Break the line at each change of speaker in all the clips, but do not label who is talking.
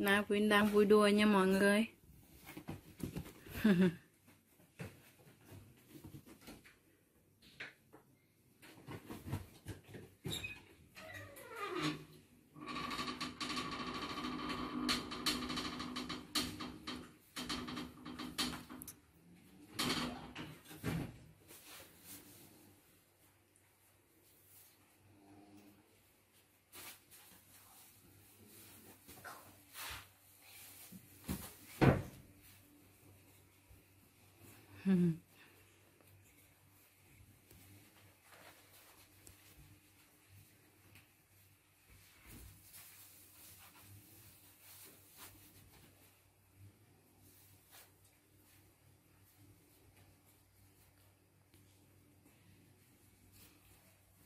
Na Quyên đang vui đùa nha mọi người.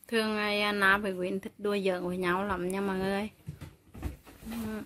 thường ai à, Na với Quyên thích đua giỡn với nhau lắm nha mọi người. Ừ.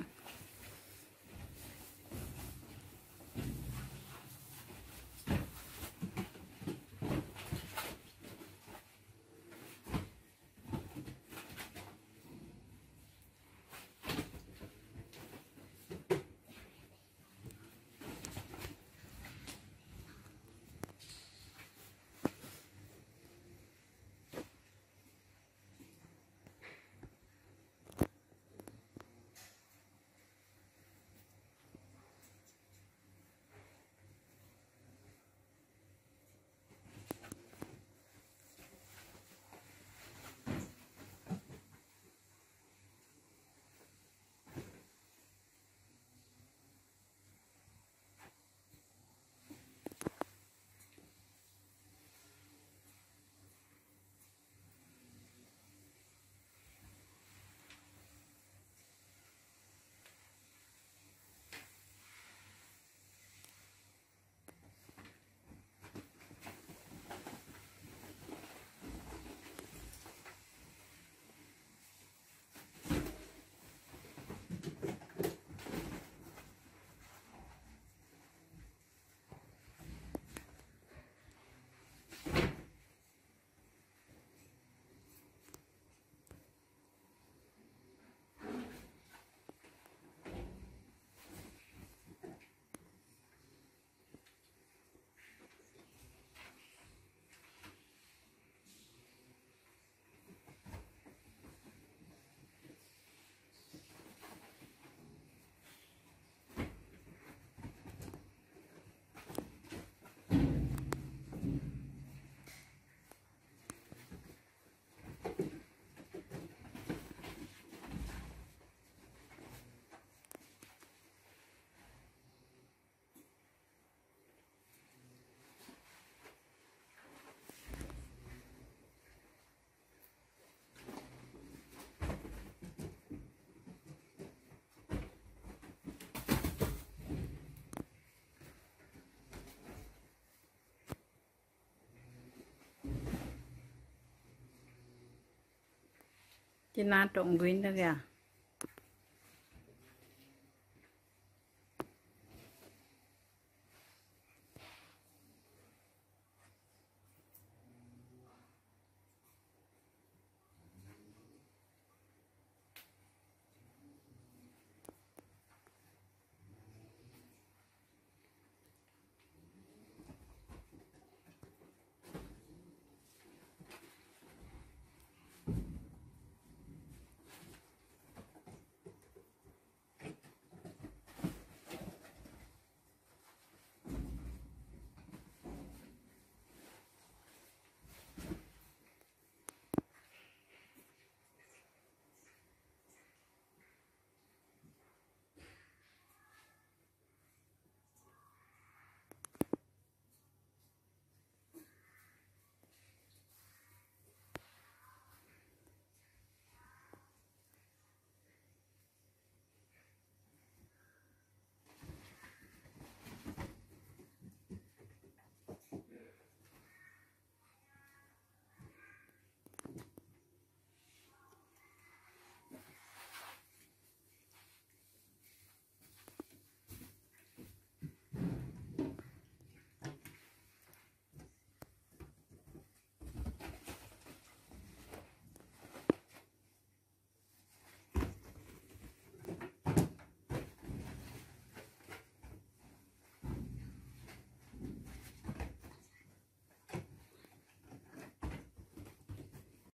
chị Na trộn nguyên đó kìa.